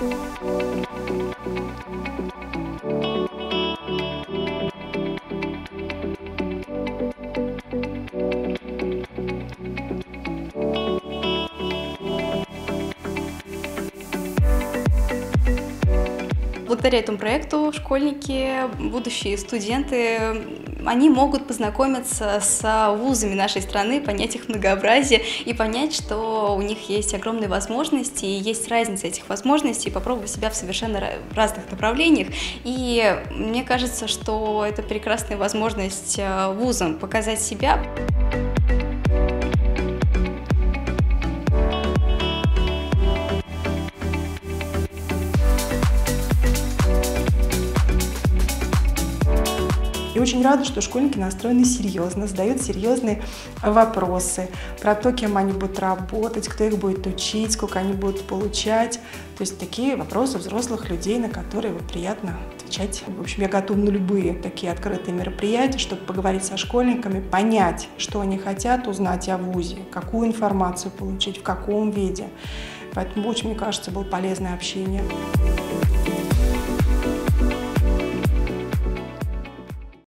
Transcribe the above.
Thank you. Благодаря этому проекту школьники, будущие студенты, они могут познакомиться с вузами нашей страны, понять их многообразие и понять, что у них есть огромные возможности, и есть разница этих возможностей, попробовать себя в совершенно разных направлениях. И мне кажется, что это прекрасная возможность э, вузам показать себя. И очень рада, что школьники настроены серьезно, задают серьезные вопросы про то, кем они будут работать, кто их будет учить, сколько они будут получать. То есть такие вопросы взрослых людей, на которые вот приятно отвечать. В общем, я готова на любые такие открытые мероприятия, чтобы поговорить со школьниками, понять, что они хотят узнать о ВУЗе, какую информацию получить, в каком виде. Поэтому очень, мне кажется, было полезное общение.